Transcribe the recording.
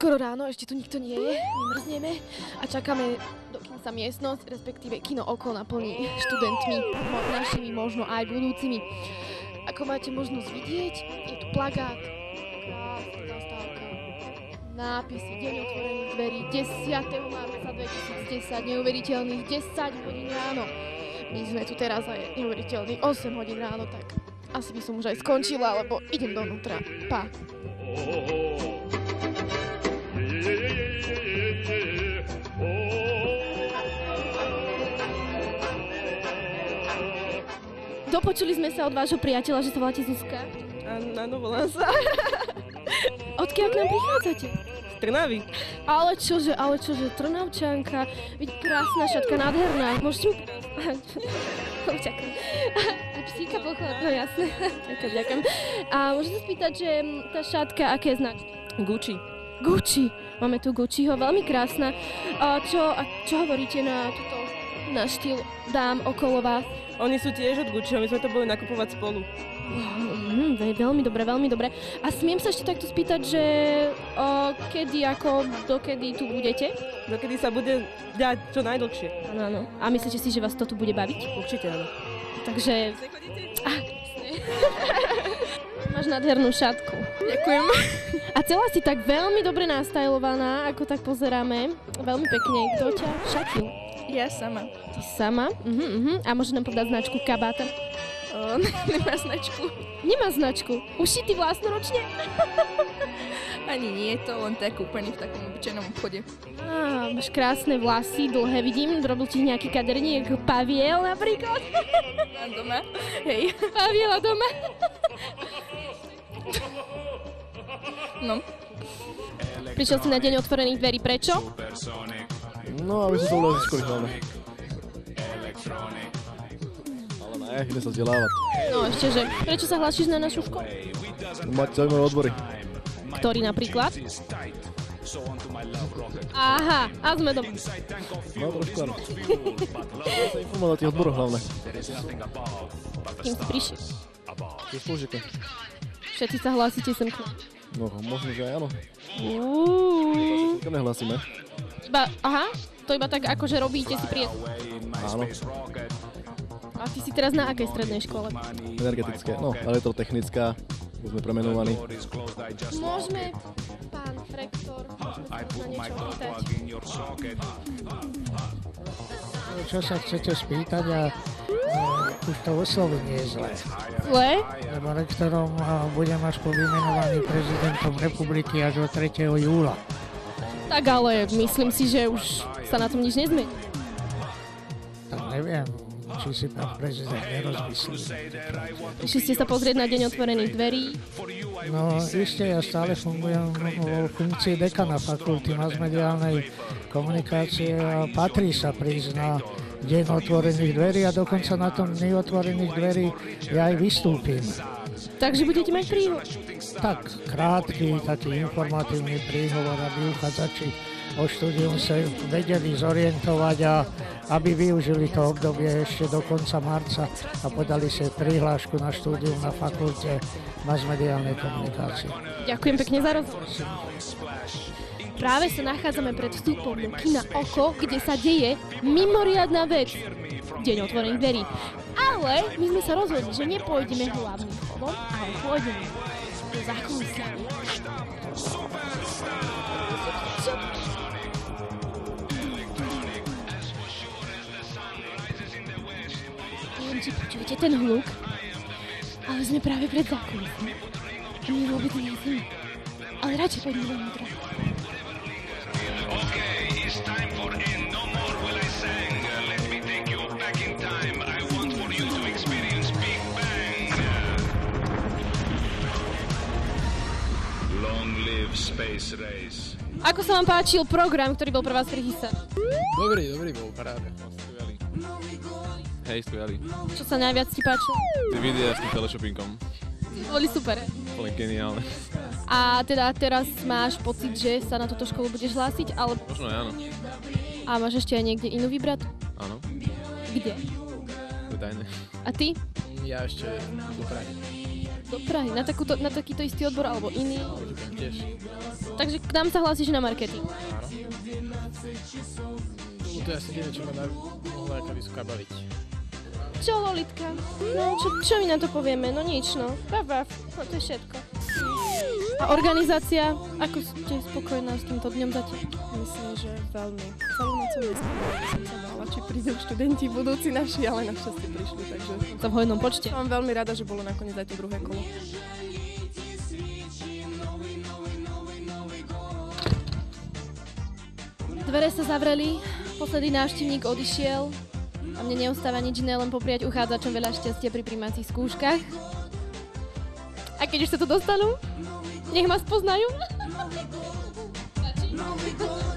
skoro ráno, ešte tu nikto nie je, my a čakáme, dokým sa miestnosť, respektíve kino oko naplní študentmi, našimi, možno aj budúcimi. Ako máte možnosť vidieť, je tu plagát, krásna zastávka, nápisy, deň otvorených dverí, 10. marca 2010, neuveriteľných 10 hodín ráno. My sme tu teraz a je neuveriteľných 8 hodín ráno, tak asi by som už aj skončila, lebo idem donútra. Pa. Dopočuli sme sa od vášho priateľa, že sa voláte Zuzka. Áno, volám sa. Odkiaľ k nám prichádzate? Z Trnavy. Ale čože, ale čože, Trnavčanka, veď krásna šatka, nádherná. Môžete mi... Ďakujem. Psíka pochod, no jasné. ďakujem, ďakujem. A môžem sa spýtať, že mm, tá šatka, aké značky? Gucci. Gucci. Máme tu Gucciho, veľmi krásna. A čo, a čo hovoríte na túto na štýl dám okolo vás? Oni sú tiež od Gucci, my sme to boli nakupovať spolu. Mm, ve- veľmi dobre, veľmi dobre. A smiem sa ešte takto spýtať, že o, kedy, ako, dokedy tu budete? Dokedy sa bude dať čo najdlhšie. Áno, áno. A myslíte si, že vás to tu bude baviť? Určite áno. Takže... Ah, Máš nádhernú šatku. Ďakujem. A celá si tak veľmi dobre nastajlovaná, ako tak pozeráme. Veľmi pekne. Kto ťa šatil? Ja sama. Ty sama? Uh-huh, uh-huh. A môže nám povedať značku kabáta? O, nemá značku. Nemá značku. Ušitý vlastnoročne? Ani nie je to len tak kúpený v takom obyčajnom obchode. Á, máš krásne vlasy, dlhé vidím. Robil ti nejaký kaderník, paviel napríklad. Mám doma. Hej. Paviela doma. No. Prišiel si na deň otvorených dverí. Prečo? No, aby som z školy hlavne. Ale ne, ide sa vzdelávať. No ešte, že prečo sa hlásiš na našu školu? Mať zaujímavé odbory. Ktorý napríklad? Aha, a sme doma. No, trošku áno. Informovať tých odboroch hlavne. Kým si prišiel? Tie spolužiaky. Všetci sa hlásite sem k. No, možno, že aj áno. Uú. Kam nehlásime? Iba, aha, to iba tak ako, že robíte si prieskum. Áno, A ty si teraz na akej strednej škole? energetické. No, elektrotechnická. Už sme premenovaní. Môžeme, pán rektor, môžeme sa niečo pýtať. čo sa chcete spýtať a uh, už to oslovenie je zlé. Zle? Lebo rektorom uh, budem až po vymenovaní prezidentom republiky až od 3. júla. Tak ale myslím si, že už sa na tom nič nezmení. Tak neviem, či si pán prezident nerozmyslí. Išli ste sa pozrieť na deň otvorených dverí. No isté, ja stále fungujem vo funkcii dekana fakulty masmediálnej komunikácie a patrí sa prísť na deň otvorených dverí a dokonca na tom dni otvorených dverí ja aj vystúpim. Takže budete mať príhod. Tak krátky, taký informatívny príhovor, aby uchádzači o štúdium sa vedeli zorientovať a aby využili to obdobie ešte do konca marca a podali si prihlášku na štúdium na fakulte masmediálnej komunikácie. Ďakujem pekne za rozhovor. Práve sa nachádzame pred vstupom do kina Oko, kde sa deje mimoriadná vec. Deň otvorených dverí. Ale my sme sa rozhodli, že nepôjdeme hlavným chodom, ale pôjdeme do zákulisia. Neviem, či počujete ten hluk, ale sme práve pred zákulisím. A my vôbec nie sme. Ale radšej poďme dovnútra. Long live space race. Ako sa vám páčil program, ktorý bol pre vás prichystaný? Dobrý, dobrý bol. Skvelý. Hej, skvelý. Čo sa najviac ti páčilo? Tie videá s tým teleshoppingom. Boli super. Boli geniálne. A teda teraz máš pocit, že sa na túto školu budeš hlásiť, ale Možno aj áno. a máš ešte aj niekde inú vybrať? Áno, Kde? tajné. A ty? Ja ešte do Prahy. Do Prahy, na, takúto, na takýto istý odbor alebo iný. Tiež. Takže k nám sa hlasíš na marketing. Áno. No to je asi jediné, čo ma na, mohla aká vysoká baviť. Čo, Lolitka? No, čo, čo my na to povieme? No nič, no. Bav, bav. No to je všetko. A organizácia? Ako ste spokojná s týmto dňom zatiaľ? Myslím, že veľmi. Celú noc som som sa bála, či prídu študenti budúci naši, ale našťastie prišli, takže Som v hojnom počte. som veľmi rada, že bolo nakoniec aj to druhé kolo. Dvere sa zavreli, posledný návštevník odišiel a mne neostáva nič iné, len popriať uchádzačom veľa šťastia pri príjmacích skúškach. Kiedyś ty tu dostaną, Niech nas poznają.